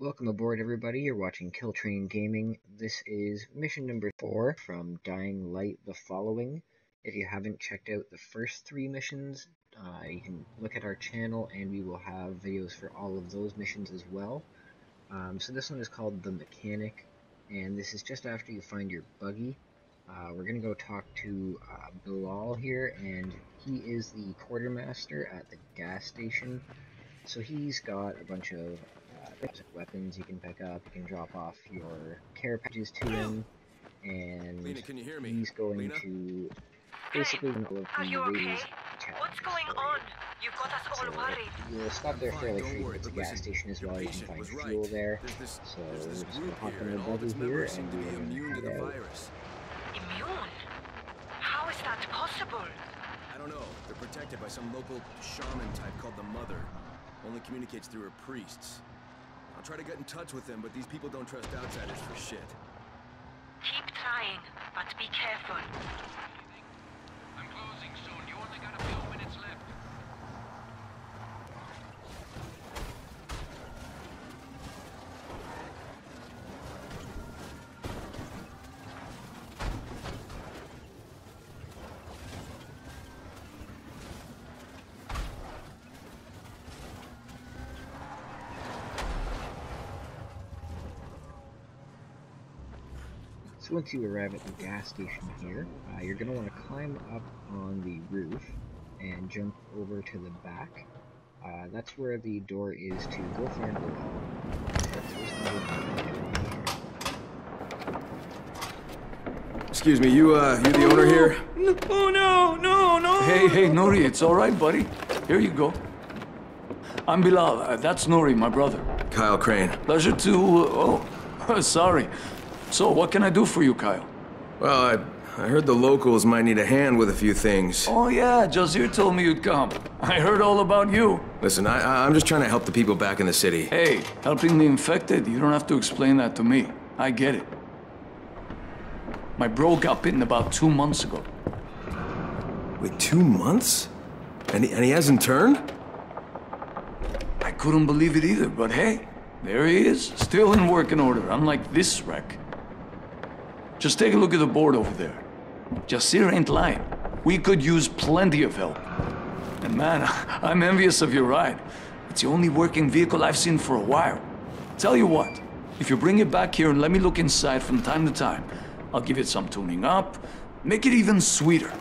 Welcome aboard everybody, you're watching KillTrain Gaming. This is mission number 4 from Dying Light The Following. If you haven't checked out the first three missions, uh, you can look at our channel and we will have videos for all of those missions as well. Um, so this one is called The Mechanic, and this is just after you find your buggy. Uh, we're going to go talk to uh, Bilal here, and he is the quartermaster at the gas station. So he's got a bunch of weapons you can pick up. You can drop off your care packages to him, and Lena, can you hear me? he's going Lena? to basically Hey, know of are you okay? What's going story. on? You've got us all So worried. you'll stop there fairly don't frequently worry, at the gas station as well. You can find fuel right. there. There's this, So there's this just group hop here, in and the all of its buggy here, members seem and to be immune to the virus. Immune? How is that possible? I don't know. They're protected by some local shaman type called the Mother. Only communicates through her priests. I'll try to get in touch with them, but these people don't trust outsiders for shit. Keep trying, but be careful. I'm closing soon. You only got a So once you arrive at the gas station here, uh, you're going to want to climb up on the roof and jump over to the back. Uh, that's where the door is to go find Bilal. That's just gonna go Excuse me, you, uh, you the owner here? Oh no, no, no! Hey, hey, Nuri, it's all right, buddy. Here you go. I'm Bilal. Uh, that's Nuri, my brother. Kyle Crane. Pleasure to. Uh, oh, sorry. So, what can I do for you, Kyle? Well, I, I heard the locals might need a hand with a few things. Oh yeah, Jasir told me you'd come. I heard all about you. Listen, I, I'm just trying to help the people back in the city. Hey, helping the infected. You don't have to explain that to me. I get it. My bro got bitten about two months ago. Wait, two months? And he, and he hasn't turned? I couldn't believe it either, but hey, there he is, still in working order, unlike this wreck. Just take a look at the board over there. Jasir ain't lying. We could use plenty of help. And man, I'm envious of your ride. It's the only working vehicle I've seen for a while. Tell you what, if you bring it back here and let me look inside from time to time, I'll give it some tuning up, make it even sweeter.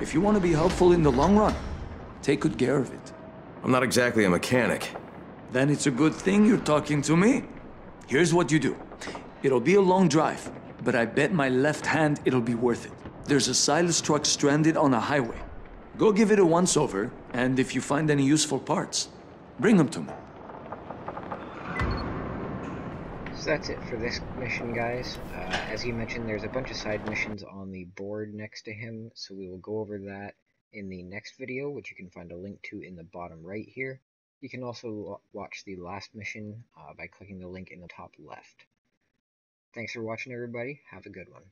If you want to be helpful in the long run, take good care of it. I'm not exactly a mechanic. Then it's a good thing you're talking to me. Here's what you do. It'll be a long drive, but I bet my left hand it'll be worth it. There's a Silas truck stranded on a highway. Go give it a once over, and if you find any useful parts, bring them to me. So that's it for this mission, guys. Uh, as he mentioned, there's a bunch of side missions on the board next to him, so we will go over that in the next video, which you can find a link to in the bottom right here. You can also watch the last mission uh, by clicking the link in the top left. Thanks for watching, everybody. Have a good one.